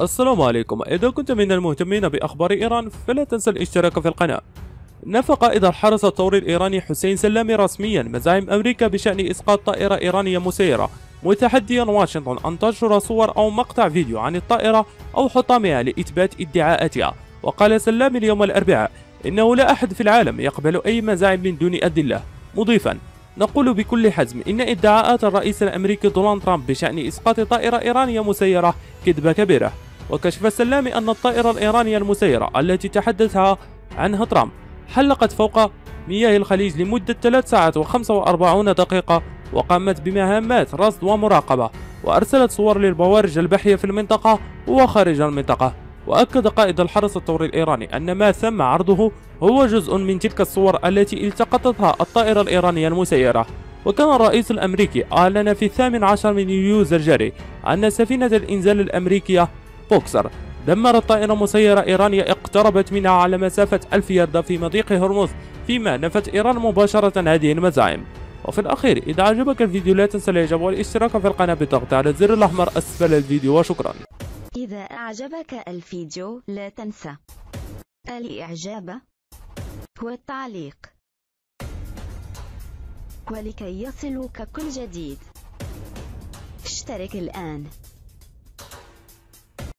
السلام عليكم. إذا كنت من المهتمين بأخبار إيران فلا تنسى الاشتراك في القناة. نفى قائد الحرس الثوري الإيراني حسين سلامي رسميا. مزاعم أمريكا بشأن إسقاط طائرة إيرانية مسيرة. متحديا واشنطن أن تنشر صور أو مقطع فيديو عن الطائرة أو حطامها لإثبات ادعاءاتها. وقال سلامي اليوم الأربعاء إنه لا أحد في العالم يقبل أي مزاعم من دون أدلة. مضيفا نقول بكل حزم إن ادعاءات الرئيس الأمريكي دونالد ترامب بشأن إسقاط طائرة إيرانية مسيرة كذبة كبيرة. وكشف السلامي أن الطائرة الإيرانية المسيرة التي تحدث عنها ترامب حلقت فوق مياه الخليج لمدة 3 ساعات و45 دقيقة وقامت بمهمات رصد ومراقبة وأرسلت صور للبوارج البحرية في المنطقة وخارج المنطقة. وأكد قائد الحرس الثوري الإيراني أن ما تم عرضه هو جزء من تلك الصور التي التقطتها الطائرة الإيرانية المسيرة. وكان الرئيس الأمريكي أعلن في الثامن عشر من يوليو الجاري أن سفينة الإنزال الأمريكية بوكسر. دمرت طائرة مسيرة إيرانية اقتربت منها على مسافة ألف ياردة في مضيق هرمز فيما نفت إيران مباشرة هذه المزاعم وفي الأخير إذا عجبك الفيديو لا تنسى الإعجاب والاشتراك في القناة بالضغط على الزر الأحمر أسفل الفيديو وشكرا. إذا أعجبك الفيديو لا تنسى الإعجاب والتعليق ولكي يصلك كل جديد. اشترك الآن.